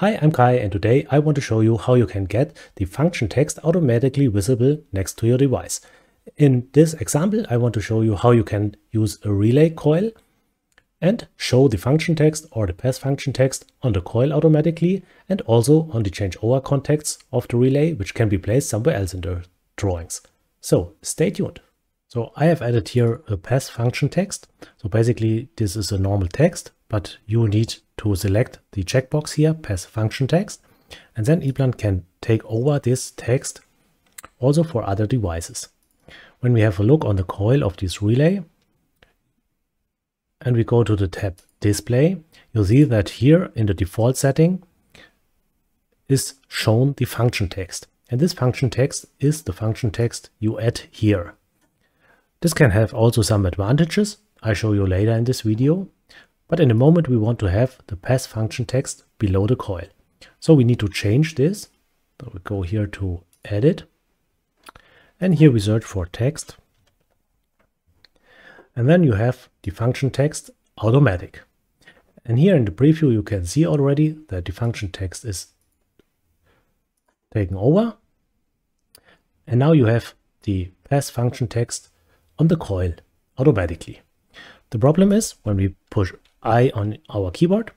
Hi, I'm Kai and today I want to show you how you can get the function text automatically visible next to your device. In this example, I want to show you how you can use a relay coil and show the function text or the path function text on the coil automatically and also on the changeover contacts of the relay, which can be placed somewhere else in the drawings. So stay tuned. So I have added here a path function text. So basically this is a normal text, but you need to select the checkbox here, path function text, and then ePlan can take over this text also for other devices. When we have a look on the coil of this relay, and we go to the tab display, you'll see that here in the default setting is shown the function text. And this function text is the function text you add here. This can have also some advantages I show you later in this video. But in the moment we want to have the path function text below the coil. So we need to change this. So we go here to edit. And here we search for text. And then you have the function text automatic. And here in the preview you can see already that the function text is taken over. And now you have the path function text on the coil automatically. The problem is when we push I on our keyboard,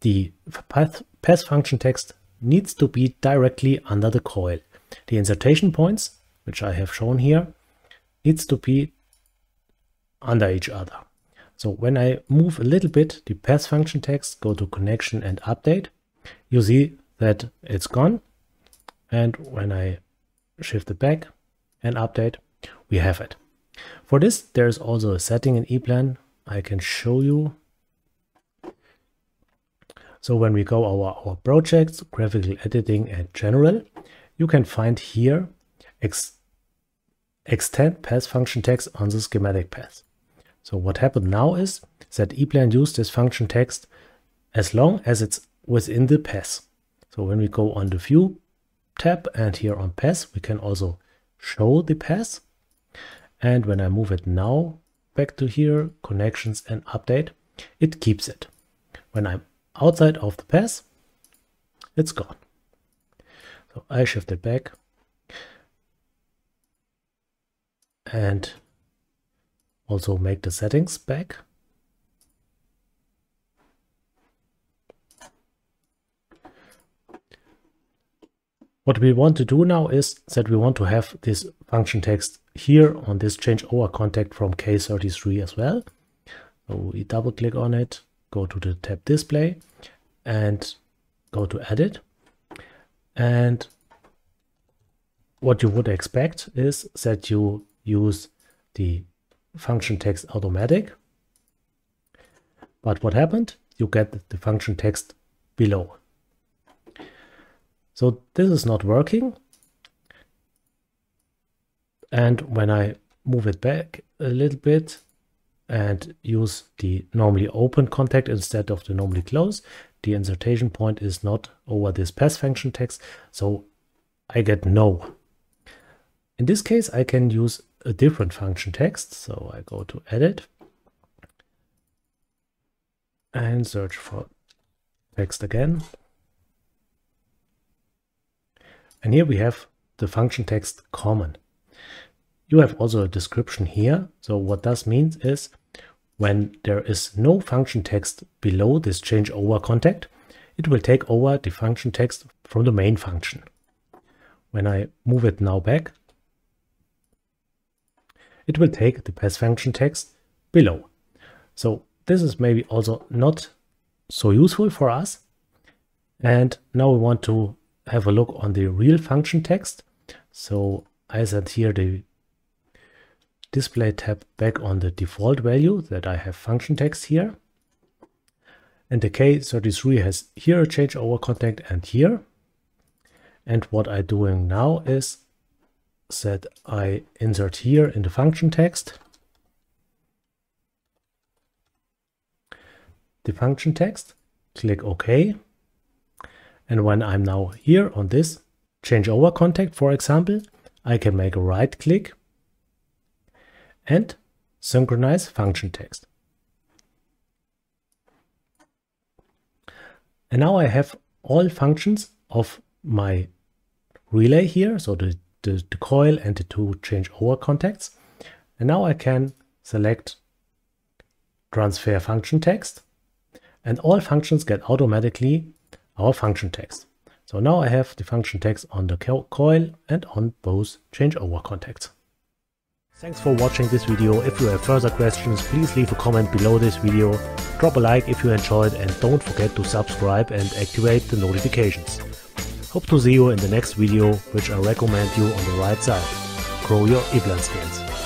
the path, function text needs to be directly under the coil. The insertion points, which I have shown here, needs to be under each other. So when I move a little bit the path function text, go to connection and update, you see that it's gone. And when I shift it back and update, we have it. For this, there's also a setting in ePlan I can show you so when we go our, our projects, graphical editing and general, you can find here ex extend path function text on the schematic path. So what happened now is that ePlan used this function text as long as it's within the path. So when we go on the view tab and here on path, we can also show the path. And when I move it now back to here, connections and update, it keeps it. When I'm outside of the path, it's gone. So I shift it back and also make the settings back. What we want to do now is that we want to have this function text here on this change over contact from K33 as well. So we double click on it, go to the tab display and go to edit. And what you would expect is that you use the function text automatic. But what happened? You get the function text below. So this is not working. And when I move it back a little bit, and use the normally open contact instead of the normally close. The insertion point is not over this path function text, so I get no. In this case, I can use a different function text. So I go to edit and search for text again. And here we have the function text common. You have also a description here. So what this means is when there is no function text below this change over contact, it will take over the function text from the main function. When I move it now back, it will take the path function text below. So this is maybe also not so useful for us. And now we want to have a look on the real function text. So I set here the display tab back on the default value that I have function text here. And the K33 has here a change over contact and here. And what I'm doing now is that I insert here in the function text the function text, click OK. And when I'm now here on this change over contact, for example, I can make a right click and synchronize function text. And now I have all functions of my relay here, so the, the, the coil and the two changeover contacts. And now I can select transfer function text and all functions get automatically our function text. So now I have the function tags on the coil and on both changeover contacts. Thanks for watching this video. If you have further questions, please leave a comment below this video. Drop a like if you enjoyed and don't forget to subscribe and activate the notifications. Hope to see you in the next video, which I recommend you on the right side. Grow your ePlan skills.